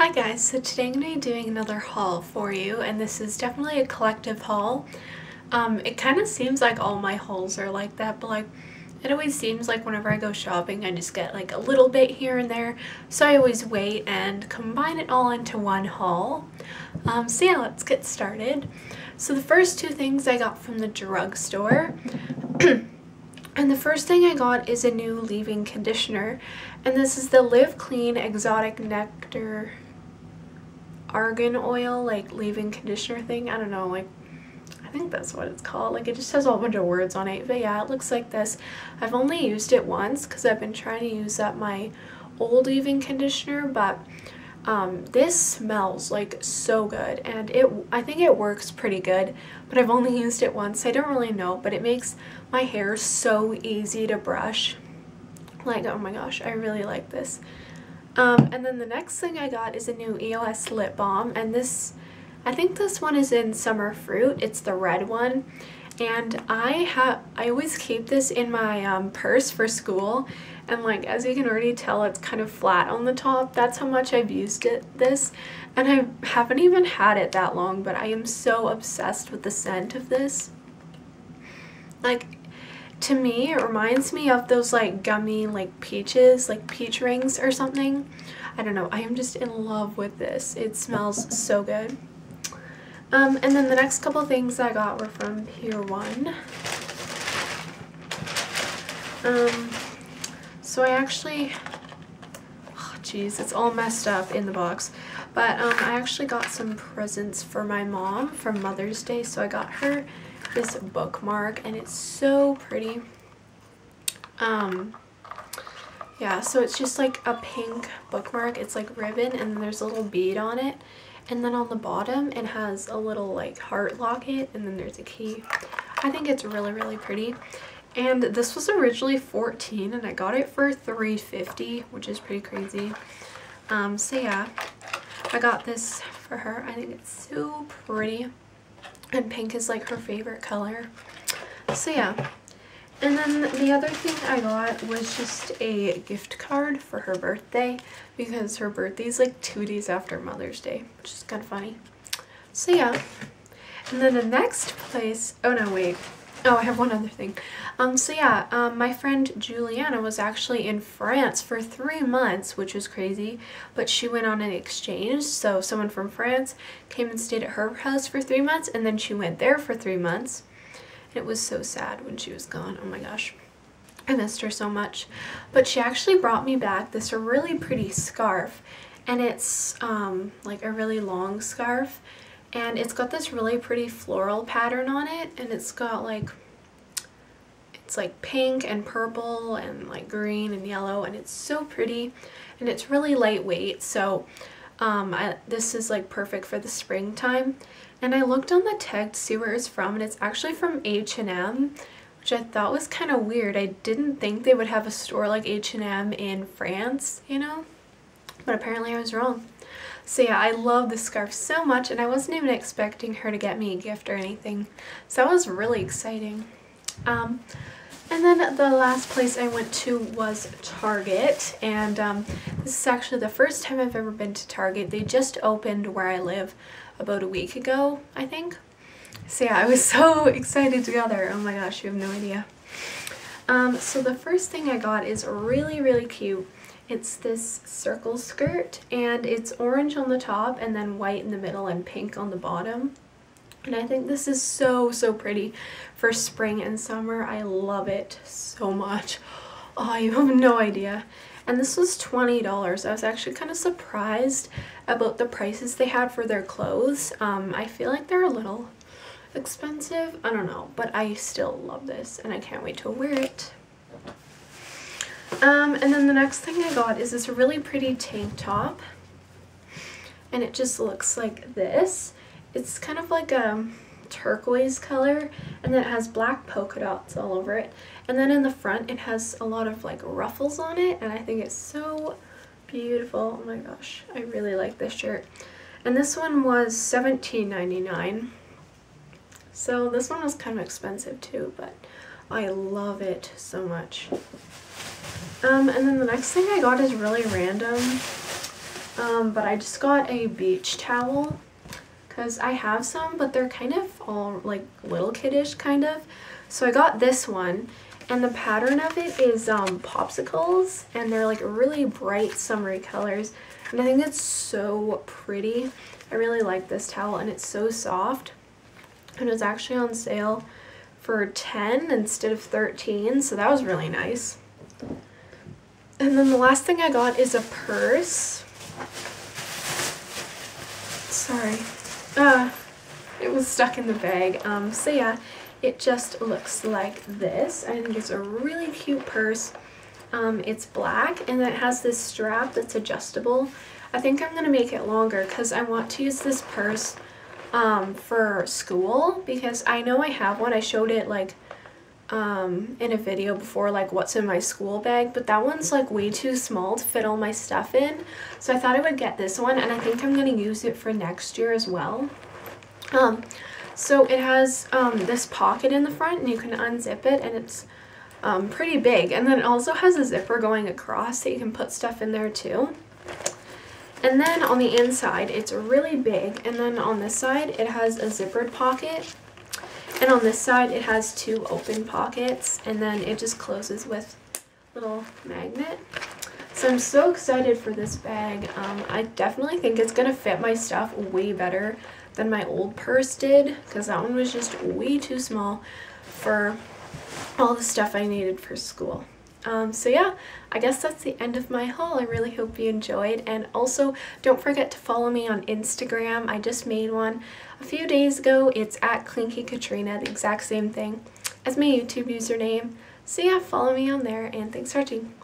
Hi guys, so today I'm going to be doing another haul for you and this is definitely a collective haul. Um, it kind of seems like all my hauls are like that, but like it always seems like whenever I go shopping I just get like a little bit here and there so I always wait and combine it all into one haul. Um, so yeah, let's get started. So the first two things I got from the drugstore and the first thing I got is a new leave-in conditioner and this is the Live Clean Exotic Nectar Argan Oil like leave-in conditioner thing. I don't know like I think that's what it's called. Like it just has a whole bunch of words on it. But yeah, it looks like this. I've only used it once because I've been trying to use up my old leave-in conditioner, but um, this smells like so good and it I think it works pretty good but I've only used it once I don't really know but it makes my hair so easy to brush like oh my gosh I really like this um, and then the next thing I got is a new EOS lip balm and this I think this one is in Summer Fruit. It's the red one. And I have I always keep this in my um, purse for school. And like as you can already tell it's kind of flat on the top. That's how much I've used it this. And I haven't even had it that long but I am so obsessed with the scent of this. Like to me it reminds me of those like gummy like peaches like peach rings or something. I don't know I am just in love with this. It smells so good. Um, and then the next couple things I got were from Pier 1. Um, so I actually, oh jeez, it's all messed up in the box. But um, I actually got some presents for my mom from Mother's Day. So I got her this bookmark and it's so pretty. Um, yeah, so it's just like a pink bookmark. It's like ribbon and there's a little bead on it. And then on the bottom it has a little like heart locket and then there's a key. I think it's really really pretty. And this was originally 14 and i got it for 350 which is pretty crazy. Um so yeah i got this for her. I think it's so pretty and pink is like her favorite color so yeah and then the other thing I got was just a gift card for her birthday because her birthday is like two days after Mother's Day, which is kind of funny. So yeah. And then the next place, oh no, wait. Oh, I have one other thing. Um, so yeah, um, my friend Juliana was actually in France for three months, which was crazy, but she went on an exchange. So someone from France came and stayed at her house for three months, and then she went there for three months. It was so sad when she was gone. Oh my gosh. I missed her so much. But she actually brought me back this really pretty scarf. And it's um, like a really long scarf. And it's got this really pretty floral pattern on it. And it's got like, it's like pink and purple and like green and yellow. And it's so pretty. And it's really lightweight. So um, I, this is like perfect for the springtime. And I looked on the tag to see where it's from and it's actually from H&M which I thought was kind of weird. I didn't think they would have a store like H&M in France, you know? But apparently I was wrong. So yeah, I love this scarf so much and I wasn't even expecting her to get me a gift or anything. So that was really exciting. Um, and then the last place I went to was Target and um, this is actually the first time I've ever been to Target. They just opened where I live about a week ago, I think. So yeah, I was so excited to go there. Oh my gosh, you have no idea. Um, so the first thing I got is really, really cute. It's this circle skirt and it's orange on the top and then white in the middle and pink on the bottom. And I think this is so, so pretty for spring and summer. I love it so much. Oh, you have no idea. And this was $20. I was actually kind of surprised about the prices they had for their clothes. Um, I feel like they're a little expensive. I don't know, but I still love this and I can't wait to wear it. Um, and then the next thing I got is this really pretty tank top. And it just looks like this. It's kind of like a turquoise color and then it has black polka dots all over it. And then in the front it has a lot of like ruffles on it and I think it's so beautiful. Oh my gosh, I really like this shirt. And this one was $17.99. So this one was kind of expensive too, but I love it so much. Um, and then the next thing I got is really random. Um, but I just got a beach towel because I have some, but they're kind of all like little kiddish kind of. So I got this one and the pattern of it is um, popsicles and they're like really bright summery colors. And I think it's so pretty. I really like this towel and it's so soft. And it was actually on sale for 10 instead of 13, so that was really nice. And then the last thing I got is a purse. Sorry. Uh, it was stuck in the bag. Um, so yeah, it just looks like this. I think it's a really cute purse. Um, it's black and it has this strap that's adjustable. I think I'm going to make it longer because I want to use this purse um, for school because I know I have one. I showed it like um, in a video before like what's in my school bag but that one's like way too small to fit all my stuff in so I thought I would get this one and I think I'm going to use it for next year as well. Um, so it has um, this pocket in the front and you can unzip it and it's um, pretty big and then it also has a zipper going across so you can put stuff in there too. And then on the inside, it's really big. And then on this side, it has a zippered pocket. And on this side, it has two open pockets. And then it just closes with little magnet. So I'm so excited for this bag. Um, I definitely think it's going to fit my stuff way better than my old purse did. Because that one was just way too small for all the stuff I needed for school. Um, so yeah, I guess that's the end of my haul. I really hope you enjoyed. And also, don't forget to follow me on Instagram. I just made one a few days ago. It's at Clinky Katrina, the exact same thing as my YouTube username. So yeah, follow me on there, and thanks for watching.